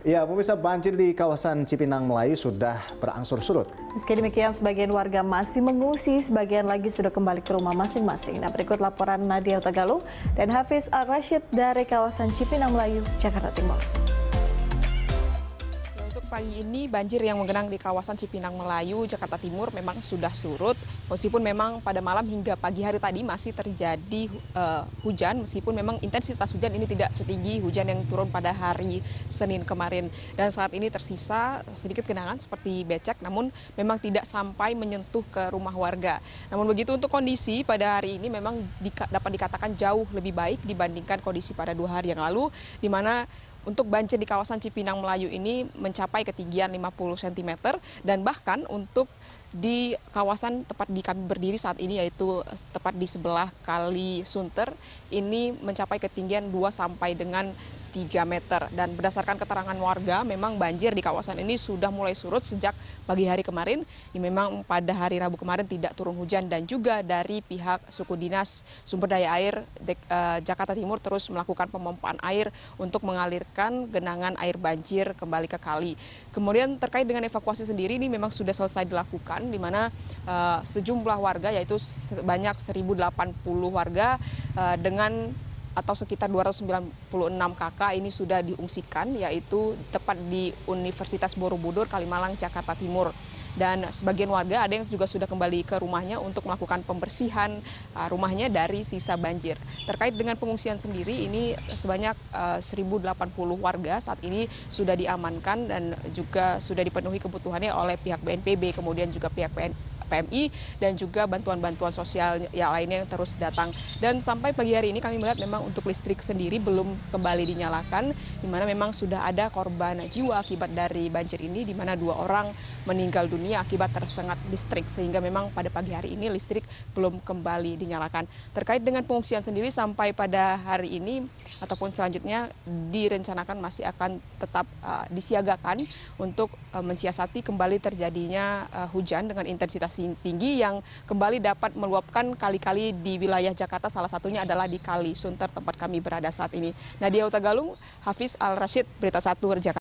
Ya, pemirsa banjir di kawasan Cipinang Melayu sudah berangsur surut. Meski demikian, sebagian warga masih mengungsi, sebagian lagi sudah kembali ke rumah masing-masing. Nah, berikut laporan Nadia Tagalung dan Hafiz Al-Rashid dari kawasan Cipinang Melayu, Jakarta Timur pagi ini banjir yang menggenang di kawasan Cipinang Melayu, Jakarta Timur memang sudah surut. Meskipun memang pada malam hingga pagi hari tadi masih terjadi uh, hujan, meskipun memang intensitas hujan ini tidak setinggi hujan yang turun pada hari Senin kemarin. Dan saat ini tersisa sedikit genangan seperti becek, namun memang tidak sampai menyentuh ke rumah warga. Namun begitu untuk kondisi pada hari ini memang dapat dikatakan jauh lebih baik dibandingkan kondisi pada dua hari yang lalu, di mana untuk banjir di kawasan Cipinang Melayu ini mencapai ketinggian 50 cm dan bahkan untuk di kawasan tepat di kami berdiri saat ini yaitu tepat di sebelah Kali Sunter ini mencapai ketinggian 2 sampai dengan 3 meter. Dan berdasarkan keterangan warga, memang banjir di kawasan ini sudah mulai surut sejak pagi hari kemarin. Ini memang pada hari Rabu kemarin tidak turun hujan dan juga dari pihak suku dinas sumber daya air de, uh, Jakarta Timur terus melakukan pemompaan air untuk mengalirkan genangan air banjir kembali ke kali. Kemudian terkait dengan evakuasi sendiri ini memang sudah selesai dilakukan di mana uh, sejumlah warga yaitu sebanyak 1080 warga uh, dengan atau sekitar 296 KK ini sudah diungsikan yaitu tepat di Universitas Borobudur Kalimalang Jakarta Timur dan sebagian warga ada yang juga sudah kembali ke rumahnya untuk melakukan pembersihan uh, rumahnya dari sisa banjir. Terkait dengan pengungsian sendiri ini sebanyak uh, 1080 warga saat ini sudah diamankan dan juga sudah dipenuhi kebutuhannya oleh pihak BNPB kemudian juga pihak PN, PMI dan juga bantuan-bantuan sosial yang lainnya yang terus datang. Dan sampai pagi hari ini kami melihat memang untuk listrik sendiri belum kembali dinyalakan, di mana memang sudah ada korban jiwa akibat dari banjir ini, di mana dua orang meninggal dunia akibat tersengat listrik, sehingga memang pada pagi hari ini listrik belum kembali dinyalakan. Terkait dengan pengungsian sendiri sampai pada hari ini ataupun selanjutnya direncanakan masih akan tetap uh, disiagakan untuk uh, mensiasati kembali terjadinya uh, hujan dengan intensitas tinggi yang kembali dapat meluapkan kali-kali di wilayah Jakarta. Salah satunya adalah di Kali Sunter tempat kami berada saat ini. Nadia Utagalung, Hafiz Al-Rashid, Berita Satu, Jakarta.